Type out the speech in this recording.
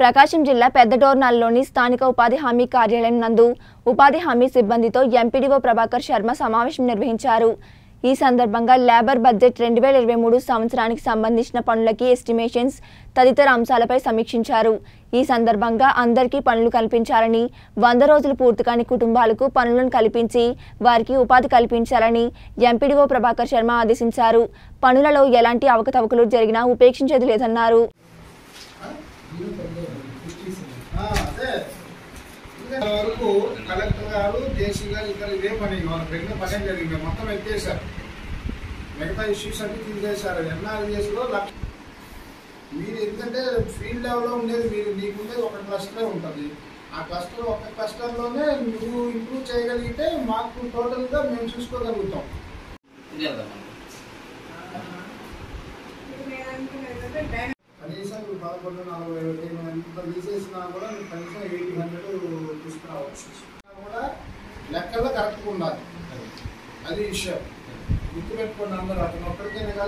ప్రకాశం జిల్లా పెద్దడోర్నాల్లోని స్థానిక ఉపాధి హామీ కార్యాలయం నందు ఉపాధి హామీ సిబ్బందితో ఎంపీడీఓ ప్రభాకర్ శర్మ సమావేశం నిర్వహించారు. ఈ సందర్భంగా లేబర్ బడ్జెట్ రెండు వేల ఇరవై మూడు సంవత్సరానికి సంబంధించిన పనులకి ఎస్టిమేషన్స్ తదితర అంశాలపై సమీక్షించారు. ఈ సందర్భంగా అందరికీ పనులు కల్పించాలని వంద రోజులు పూర్తి కాని కుటుంబాలకు పనులను కల్పించి వారికి ఉపాధి కల్పించాలని ఎంపీడీఓ ప్రభాకర్ శర్మ ఆదేశించారు. పనులలో ఎలాంటి అవకతవకలు జరిగినా ఉపేక్షించేది లేదన్నారు. అదే. వరకు కలెక్టర్ గారు జేసీ గారు ఇక్కడ ఇదే పని వాళ్ళ పెట్టిన పనే జరిగింది. మొత్తం ఎత్తేసారు మిగతా ఇష్యూస్ అన్ని తీసేశారు. ఎన్ఆర్జీఎస్లో లక్ష మీరు ఎందుకంటే ఫీల్డ్ లెవెల్లో ఉండేది మీరు. నీకుండేది ఒక క్లస్టర్ ఉంటుంది. ఆ క్లస్టర్ ఒక క్లస్టర్లోనే నువ్వు ఇంప్రూవ్ చేయగలిగితే మాకు టోటల్గా మేము చూసుకోగలుగుతాం కనీసం నువ్వు పదకొండు నలభై నేను ఎంత తీసేసినా కూడా నేను కనీసం ఎయిట్ హండ్రెడ్ తీసుకురావచ్చు. కూడా లెక్కల్లో కరెక్ట్గా ఉండాలి. అది విషయం. గుర్తుపెట్టుకోండి అందరూ అతను ఒక్కడికైనా కాదు